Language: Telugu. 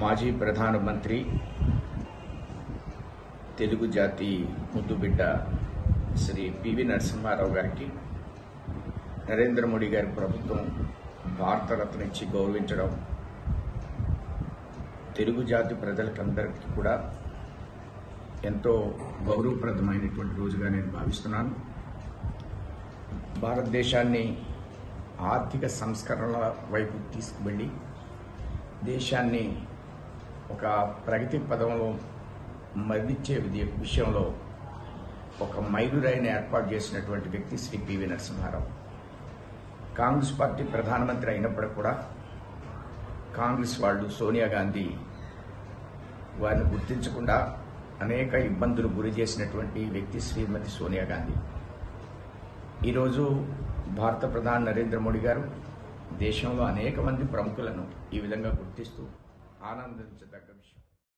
మాజీ ప్రధానమంత్రి తెలుగు జాతి ముద్దుబిడ్డ శ్రీ పివి నరసింహారావు గారికి నరేంద్ర మోడీ గారి ప్రభుత్వం భారతరత్న ఇచ్చి గౌరవించడం తెలుగు జాతి ప్రజలకందరికీ కూడా ఎంతో గౌరవప్రదమైనటువంటి రోజుగా నేను భావిస్తున్నాను. భారతదేశాన్ని ఆర్థిక సంస్కరణల వైపు తీసుకువెళ్ళి దేశాన్ని ఒక ప్రగతి పదంలో మరణించే విధి- విషయంలో ఒక మైలురాయిని ఏర్పాటు చేసినటువంటి వ్యక్తి శ్రీ పివి నరసింహారావు. కాంగ్రెస్ పార్టీ ప్రధానమంత్రి అయినప్పటికీ కూడా కాంగ్రెస్ వాళ్ళు సోనియా గాంధీ వారిని గుర్తించకుండా అనేక ఇబ్బందులు గురి చేసినటువంటి వ్యక్తి శ్రీమతి సోనియా గాంధీ. ఈరోజు భారత ప్రధాని నరేంద్ర మోడీ గారు దేశంలో అనేక మంది ప్రముఖులను ఈ విధంగా గుర్తిస్తూ ఆనందించదగ్గ విషయం.